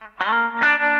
Ah.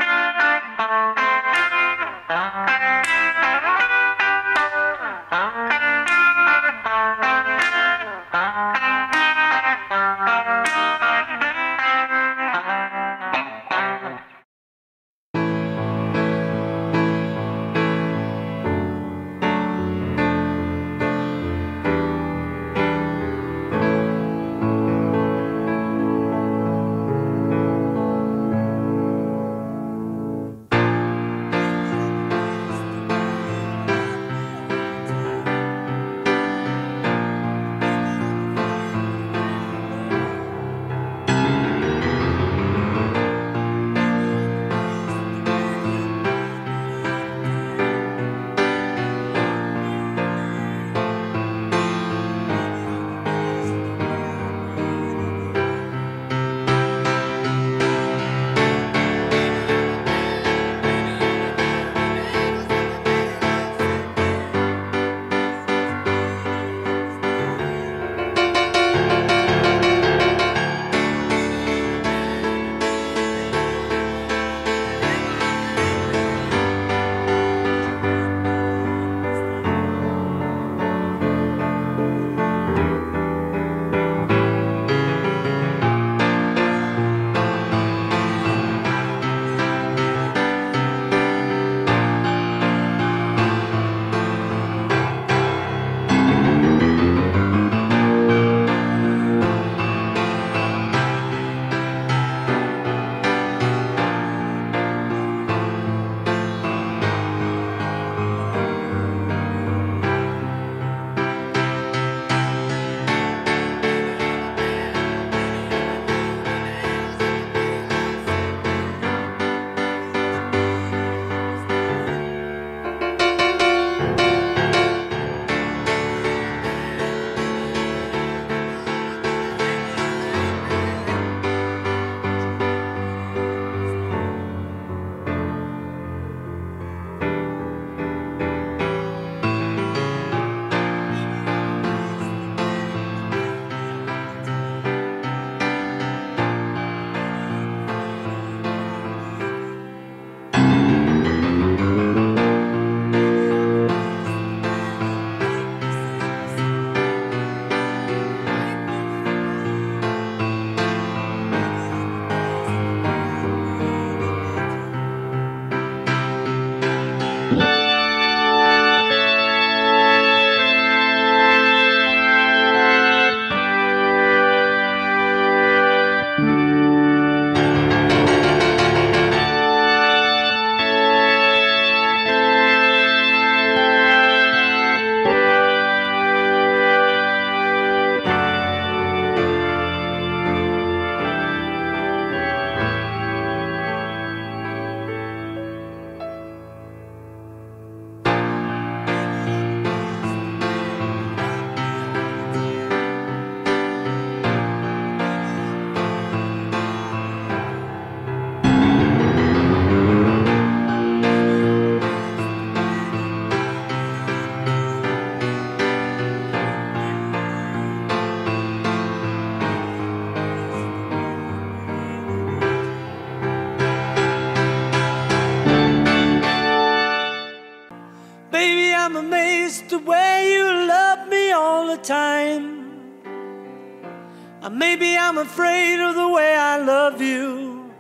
Uh, maybe I'm afraid of the way I love you.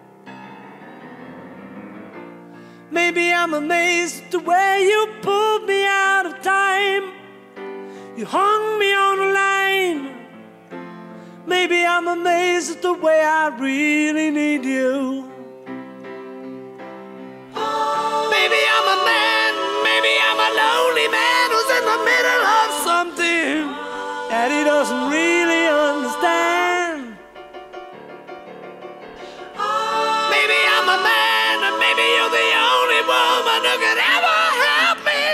Maybe I'm amazed at the way you pulled me out of time. You hung me on a line. Maybe I'm amazed at the way I really need you. Maybe I'm a middle of something that he doesn't really understand. Maybe I'm a man, and maybe you're the only woman who could ever help me.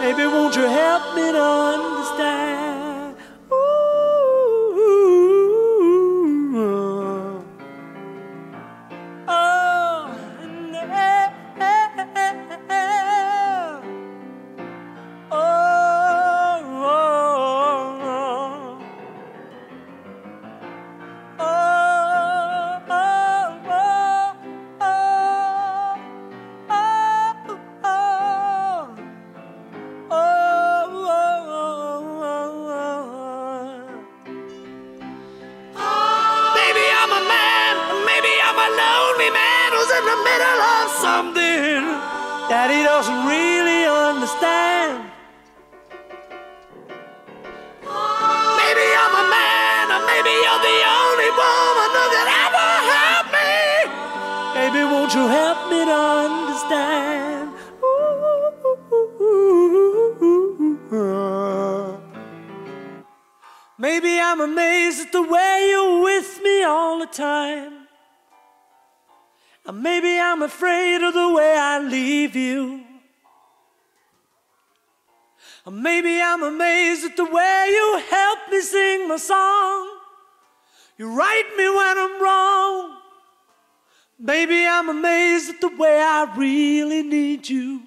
Maybe won't you help me to understand? Maybe I'm amazed at the way you're with me all the time. Or maybe I'm afraid of the way I leave you. Or maybe I'm amazed at the way you help me sing my song. You right me when I'm wrong. Maybe I'm amazed at the way I really need you.